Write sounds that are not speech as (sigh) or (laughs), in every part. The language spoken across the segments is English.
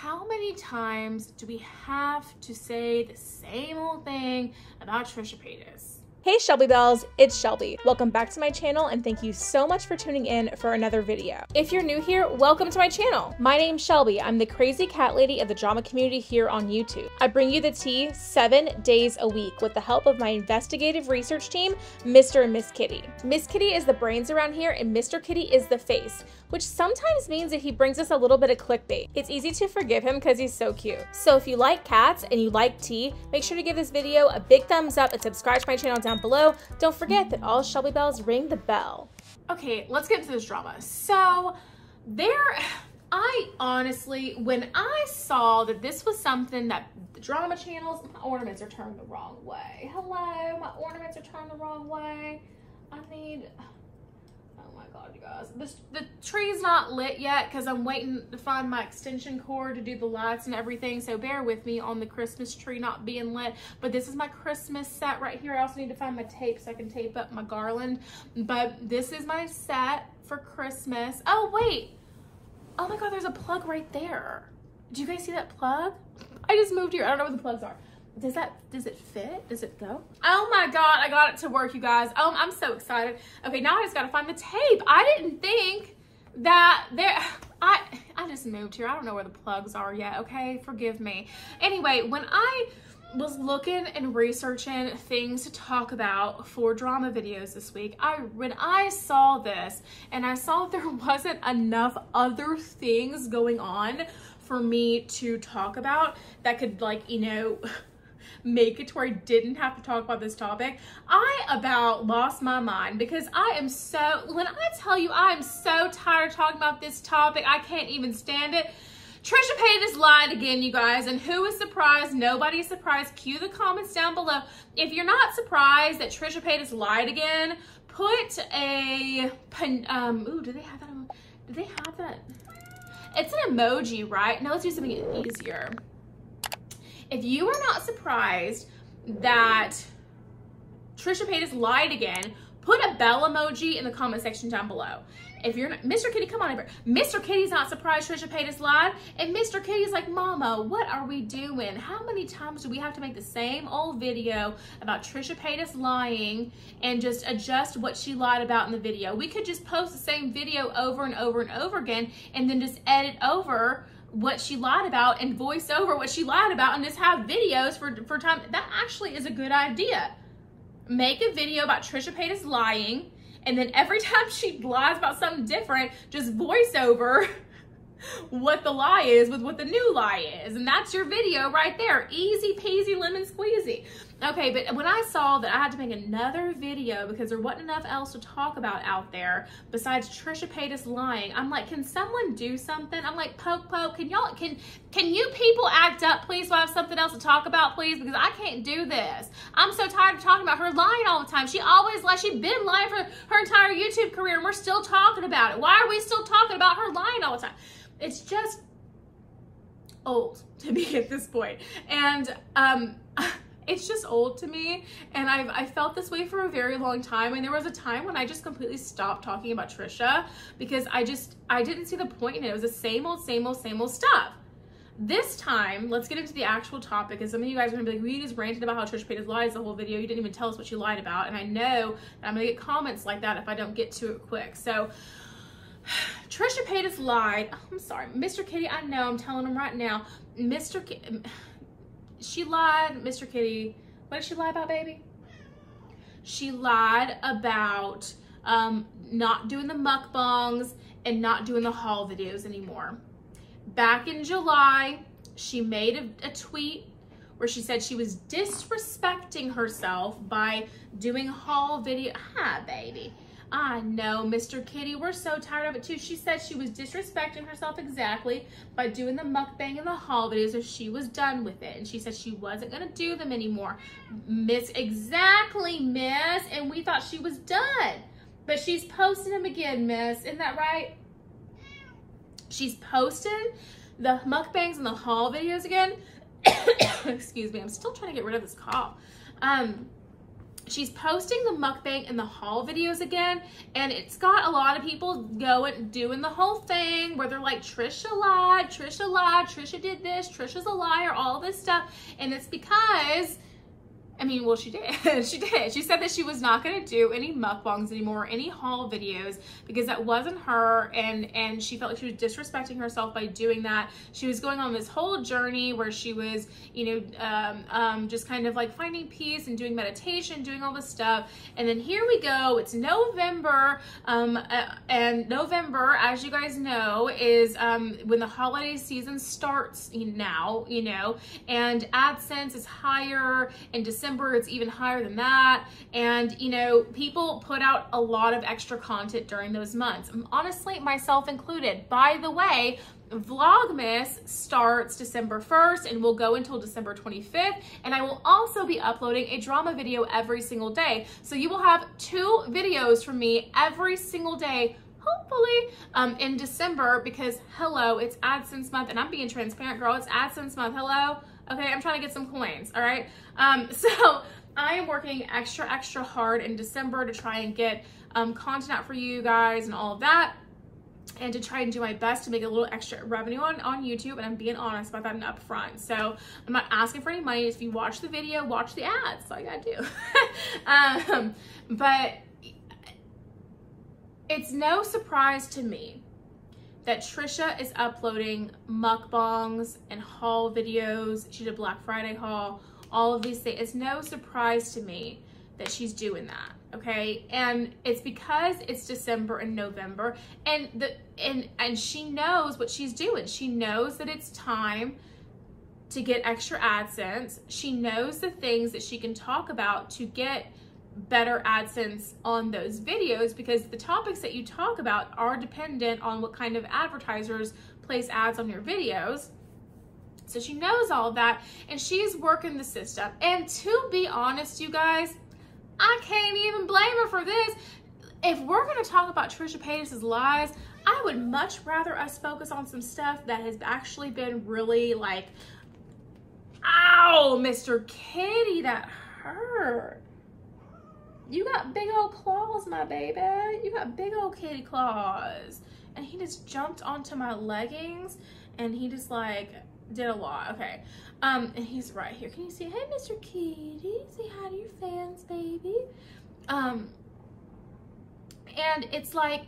how many times do we have to say the same old thing about Trisha Paytas? Hey Shelby Bells, it's Shelby. Welcome back to my channel and thank you so much for tuning in for another video. If you're new here, welcome to my channel. My name's Shelby. I'm the crazy cat lady of the drama community here on YouTube. I bring you the tea seven days a week with the help of my investigative research team, Mr. and Miss Kitty. Miss Kitty is the brains around here and Mr. Kitty is the face, which sometimes means that he brings us a little bit of clickbait. It's easy to forgive him because he's so cute. So if you like cats and you like tea, make sure to give this video a big thumbs up and subscribe to my channel down down below. Don't forget that all Shelby Bells ring the bell. Okay, let's get into this drama. So there, I honestly, when I saw that this was something that the drama channels, my ornaments are turned the wrong way. Hello, my ornaments are turned the wrong way. I need, Oh god, you guys. The, the tree's not lit yet because I'm waiting to find my extension cord to do the lights and everything. So bear with me on the Christmas tree not being lit. But this is my Christmas set right here. I also need to find my tape so I can tape up my garland. But this is my set for Christmas. Oh, wait. Oh my god, there's a plug right there. Do you guys see that plug? I just moved here. I don't know where the plugs are does that does it fit? Does it go? Oh my god i got it to work you guys. Oh i'm so excited. Okay now i just gotta find the tape. I didn't think that there (sighs) i i just moved here. I don't know where the plugs are yet okay? Forgive me. Anyway when i was looking and researching things to talk about for drama videos this week i when i saw this and i saw (laughs) there wasn't enough other things going on for me to talk about that could like you know make it to where I didn't have to talk about this topic, I about lost my mind because I am so, when I tell you I am so tired of talking about this topic, I can't even stand it. Trisha Paytas lied again, you guys, and who is surprised? Nobody is surprised. Cue the comments down below. If you're not surprised that Trisha Paytas lied again, put a, um, ooh, do they have that? Do they have that? It's an emoji, right? Now let's do something easier if you are not surprised that Trisha Paytas lied again, put a bell emoji in the comment section down below. If you're not, Mr. Kitty, come on over. Mr. Kitty's not surprised Trisha Paytas lied. And Mr. Kitty's like, Mama, what are we doing? How many times do we have to make the same old video about Trisha Paytas lying and just adjust what she lied about in the video? We could just post the same video over and over and over again and then just edit over what she lied about and voice over what she lied about and just have videos for, for time. That actually is a good idea. Make a video about Trisha Paytas lying and then every (laughs) time she lies about something different, just voice over (laughs) what the lie is with what the new lie is. And that's your video right there. Easy peasy lemon squeezy. Okay, but when I saw that I had to make another video because there wasn't enough else to talk about out there besides Trisha Paytas lying, I'm like, can someone do something? I'm like, poke, poke, can y'all, can, can you people act up, please, so I have something else to talk about, please? Because I can't do this. I'm so tired of talking about her lying all the time. She always lies. She's been lying for her entire YouTube career, and we're still talking about it. Why are we still talking about her lying all the time? It's just old (laughs) to me at this point. And, um, (laughs) it's just old to me and I've I felt this way for a very long time and there was a time when I just completely stopped talking about Trisha because I just I didn't see the point in it. It was the same old same old same old stuff. This time, let's get into the actual topic because some of you guys are gonna be like, we just ranted about how Trisha Paytas lies the whole video. You didn't even tell us what she lied about. And I know that I'm gonna get comments like that if I don't get to it quick. So (sighs) Trisha Paytas lied. Oh, I'm sorry, Mr. Kitty, I know, I'm telling him right now. Mr. Kitty, she lied, Mr. Kitty. What did she lie about, baby? She lied about um, not doing the mukbangs and not doing the haul videos anymore. Back in July, she made a, a tweet where she said she was disrespecting herself by doing haul video. Hi, baby. I know, Mr. Kitty, we're so tired of it too. She said she was disrespecting herself exactly by doing the mukbang and the haul videos if she was done with it. And she said she wasn't going to do them anymore. Miss, exactly, miss. And we thought she was done. But she's posting them again, miss. Isn't that right? She's posting the mukbangs and the haul videos again. (coughs) Excuse me, I'm still trying to get rid of this cough. Um, she's posting the mukbang and the haul videos again and it's got a lot of people going doing the whole thing where they're like trisha lied trisha lied trisha did this trisha's a liar all this stuff. And it's because I mean, well, she did. (laughs) she did. She said that she was not going to do any mukbangs anymore, any haul videos, because that wasn't her, and and she felt like she was disrespecting herself by doing that. She was going on this whole journey where she was, you know, um, um, just kind of like finding peace and doing meditation, doing all this stuff, and then here we go. It's November, um, uh, and November, as you guys know, is um, when the holiday season starts now. You know, and AdSense is higher in December December, it's even higher than that. And, you know, people put out a lot of extra content during those months. Honestly, myself included. By the way, Vlogmas starts December 1st and will go until December 25th. And I will also be uploading a drama video every single day. So you will have two videos from me every single day hopefully um, in December because hello, it's AdSense month and I'm being transparent, girl. It's AdSense month. Hello. Okay, I'm trying to get some coins, all right? Um, (laughs) so I am working extra, extra hard in December to try and get um, content out for you guys and all of that and to try and do my best to make a little extra revenue on, on YouTube. And I'm being honest about that and upfront. So I'm not asking for any money. If you watch the video, watch the ads. That's all gotta do. (laughs) um, but it's no surprise to me that Trisha is uploading mukbangs and haul videos. She did Black Friday haul, all of these things. It's no surprise to me that she's doing that. Okay. And it's because it's December and November and the, and, and she knows what she's doing. She knows that it's time to get extra AdSense. She knows the things that she can talk about to get better AdSense on those videos because the topics that you talk about are dependent on what kind of advertisers place ads on your videos. So she knows all that and she's working the system. And to be honest, you guys, I can't even blame her for this. If we're going to talk about Trisha Paytas' lies, I would much rather us focus on some stuff that has actually been really like, ow, Mr. Kitty, that hurt. You got big old claws, my baby. You got big old kitty claws. And he just jumped onto my leggings and he just like did a lot. Okay. Um, and he's right here. Can you see? Hey, Mr. Kitty. Say hi to your fans, baby. Um, and it's like,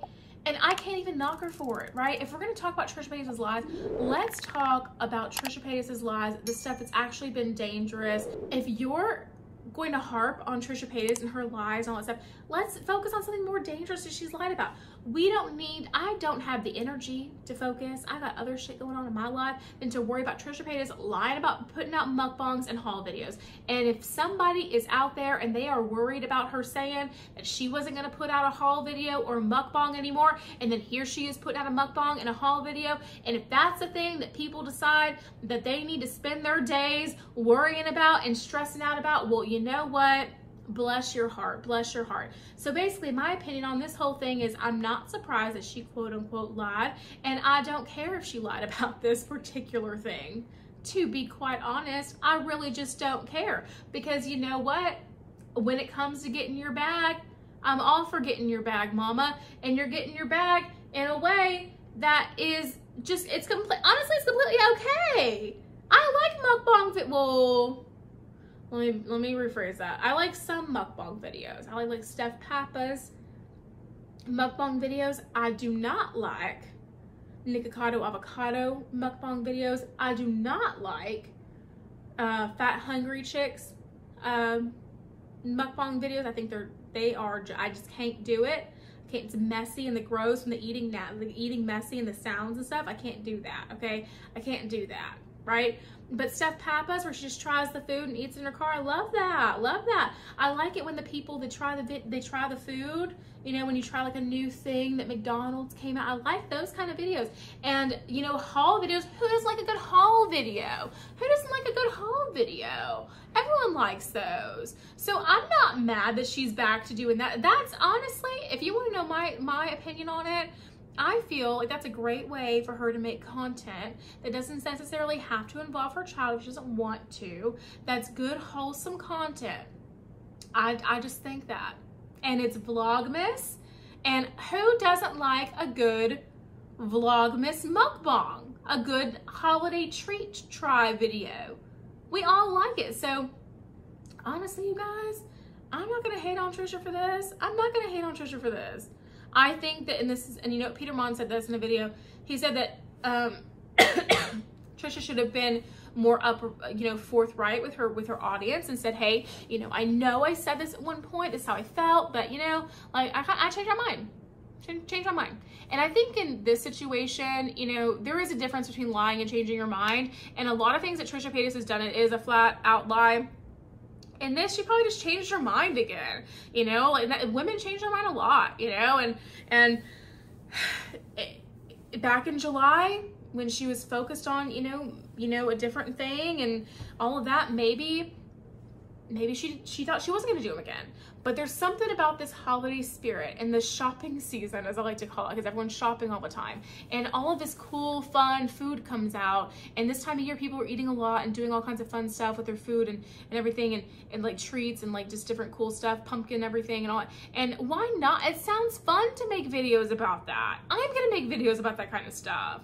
and I can't even knock her for it, right? If we're gonna talk about Trisha Paytas' lies, let's talk about Trisha Paytas' lies, the stuff that's actually been dangerous. If you're going to harp on Trisha Paytas and her lies and all that stuff. Let's focus on something more dangerous that she's lied about. We don't need, I don't have the energy to focus. I got other shit going on in my life than to worry about Trisha Paytas lying about putting out mukbangs and haul videos. And if somebody is out there and they are worried about her saying that she wasn't going to put out a haul video or mukbang anymore, and then here she is putting out a mukbang and a haul video, and if that's the thing that people decide that they need to spend their days worrying about and stressing out about, well, you know what? Bless your heart. Bless your heart. So basically my opinion on this whole thing is i'm not surprised that she quote unquote lied. And i don't care if she lied about (laughs) this particular thing. To be quite honest i really just don't care. Because you know what? When it comes to getting your bag i'm all for getting your bag mama. And you're getting your bag in a way that is just it's complete honestly it's completely okay. I like mukbang fit well let me let me rephrase that. I like some mukbang videos. I like like Steph Pappas' mukbang videos. I do not like Nikocado avocado mukbang videos. I do not like uh, Fat Hungry Chicks um, mukbang videos. I think they're they are. I just can't do it. I can't, it's messy and the gross from the eating now, the eating messy and the sounds and stuff. I can't do that. Okay, I can't do that right? But Steph Pappas, where she just tries the food and eats in her car, I love that. Love that. I like it when the people that try the they try the food. You know, when you try like a new thing that McDonald's came out. I like those kind of videos. And you know, haul videos. Who doesn't like a good haul video? Who doesn't like a good haul video? Everyone likes those. So I'm not mad that she's back to doing that. That's honestly, if you want to know my my opinion on it I feel like that's a great way for her to make content that doesn't necessarily have to involve her child if she doesn't want to. That's good, wholesome content. I, I just think that. And it's Vlogmas. And who doesn't like a good Vlogmas mukbang? A good holiday treat try video. We all like it. So honestly, you guys, I'm not gonna hate on Trisha for this. I'm not gonna hate on Trisha for this. I think that, and this is, and you know, Peter Monn said this in a video. He said that um, (coughs) Trisha should have been more up, you know, forthright with her with her audience and said, hey, you know, I know I said this at one point. This is how I felt, but you know, like I, I changed my mind. Change my mind. And I think in this situation, you know, there is a difference between lying and changing your mind. And a lot of things that Trisha Paytas has done, it is a flat out lie in this she probably just changed her mind again you know? Like that, women change their mind a lot you know? And and (sighs) back in july when she was focused on you know you know a different thing and all of that maybe maybe she she thought she wasn't going to do them again but there's something about this holiday spirit and the shopping season as i like to call it because everyone's shopping all the time. And all of this cool fun food comes out. And this time of year people are eating a lot and doing all kinds of fun stuff with their food and, and everything and, and like treats and like just different cool stuff pumpkin everything and all and why not? It sounds fun to make videos about that. I'm gonna make videos about that kind of stuff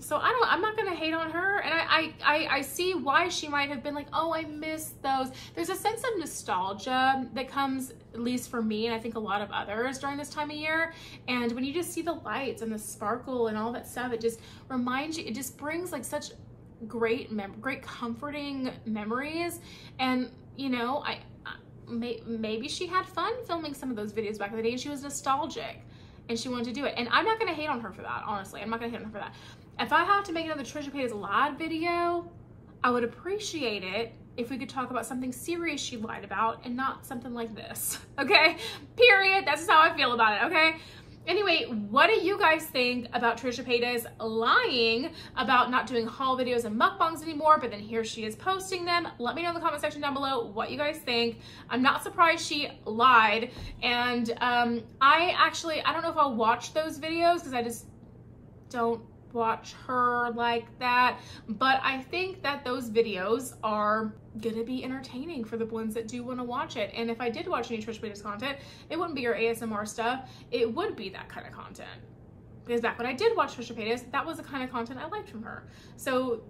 so I don't, I'm not gonna hate on her. And I, I, I, see why she might have been like, oh, I miss those. There's a sense of nostalgia that comes, at least for me, and I think a lot of others during this time of year. And when you just see the lights and the sparkle and all that stuff, it just reminds you, it just brings like such great, mem great comforting memories. And, you know, I, may, maybe she had fun filming some of those videos back in the day and she was nostalgic and she wanted to do it. And I'm not gonna hate on her for that, honestly. I'm not gonna hate on her for that. If I have to make another Trisha Paytas live video, I would appreciate it if we could talk about something serious she lied about and not something like this, (laughs) okay? Period. That's just how I feel about it, okay? Anyway, what do you guys think about Trisha Paytas lying about not doing haul videos and mukbangs anymore, but then here she is posting them? Let me know in the comment section down below what you guys think. I'm not surprised she lied. And um, I actually, I don't know if I'll watch those videos because I just don't watch her like that. But I think that those videos are gonna be entertaining for the ones that do wanna watch it. And if I did watch any Trish Paytas content, it wouldn't be your ASMR stuff. It would be that kind of content. Because back when I did watch Trisha Paytas, that was the kind of content I liked from her. So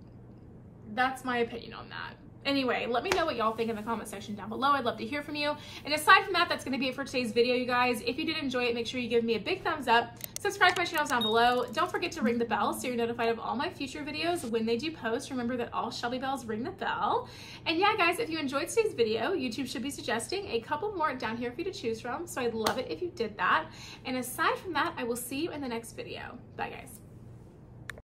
that's my opinion on that. Anyway, let me know what y'all think in the comment section down below. I'd love to hear from you. And aside from that, that's going to be it for today's video, you guys. If you did enjoy it, make sure you give me a big thumbs up. Subscribe to my channels down below. Don't forget to ring the bell so you're notified of all my future videos when they do post. Remember that all Shelby Bells ring the bell. And yeah, guys, if you enjoyed today's video, YouTube should be suggesting a couple more down here for you to choose from. So I'd love it if you did that. And aside from that, I will see you in the next video. Bye, guys.